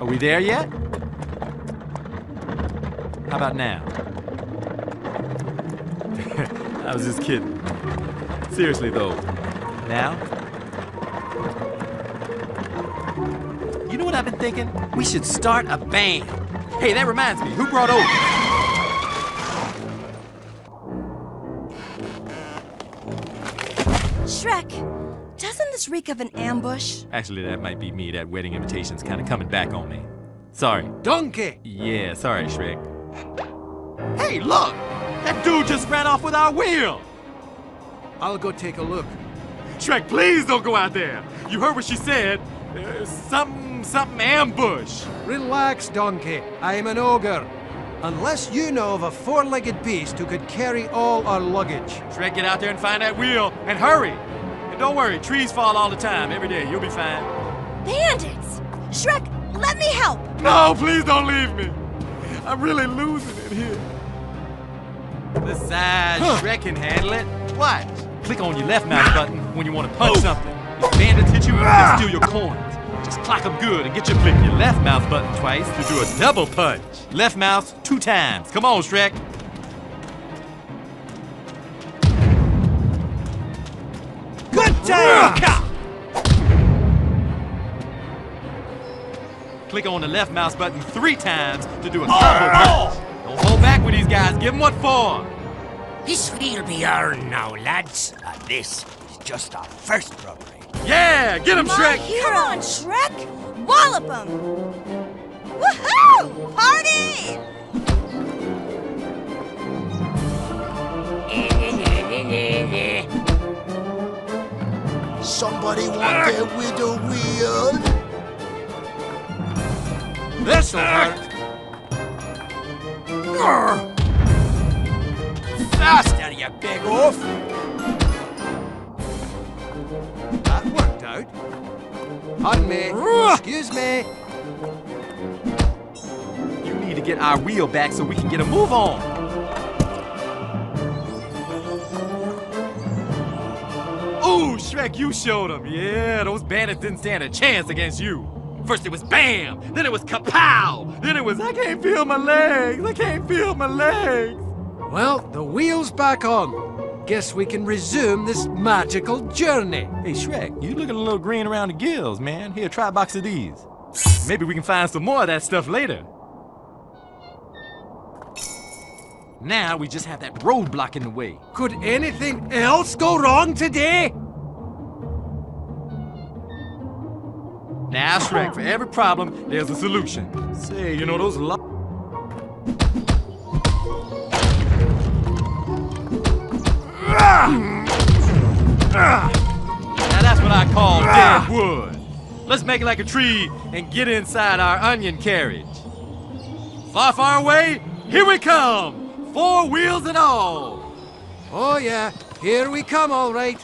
Are we there yet? How about now? I was just kidding. Seriously though. Now? You know what I've been thinking? We should start a band. Hey, that reminds me. Who brought over? Shrek, doesn't this reek of an ambush? Actually, that might be me. That wedding invitation's kind of coming back on me. Sorry. Donkey! Yeah, sorry, Shrek. Hey, look! That dude just ran off with our wheel! I'll go take a look. Shrek, please don't go out there! You heard what she said. Uh, something, something ambush. Relax, Donkey. I am an ogre. Unless you know of a four-legged beast who could carry all our luggage. Shrek, get out there and find that wheel, and hurry! And don't worry, trees fall all the time, every day. You'll be fine. Bandits! Shrek, let me help! No, please don't leave me. I'm really losing it here. Besides, Shrek can handle it. Watch. Click on your left mouse button when you want to punch oh. something. If bandits hit you, they'll steal your coins. Just clock them good and get you click your left mouse button twice to do a double punch. Left mouse two times. Come on, Shrek. Click on the left mouse button three times to do a combo oh, punch. Don't hold back with these guys. Give them what for. This will be ours now, lads. And this is just our first robbery. Yeah, get him, My Shrek. Come on, Shrek! Wallop him! Woohoo! Party! Somebody want their widow wheel? This'll hurt. Faster, you big oaf! That worked out. Pardon me. Excuse me. You need to get our wheel back so we can get a move on. Ooh, Shrek, you showed them. Yeah, those bandits didn't stand a chance against you. First it was bam, then it was kapow, then it was I can't feel my legs, I can't feel my legs. Well, the wheel's back on. Guess we can resume this magical journey. Hey, Shrek, you looking a little green around the gills, man. Here, try a box of these. Maybe we can find some more of that stuff later. Now we just have that roadblock in the way. Could anything else go wrong today? For every problem, there's a solution. Say, you know those lo- Now that's what I call dead wood. Let's make it like a tree and get inside our onion carriage. Far, far away, here we come! Four wheels and all! Oh yeah, here we come all right.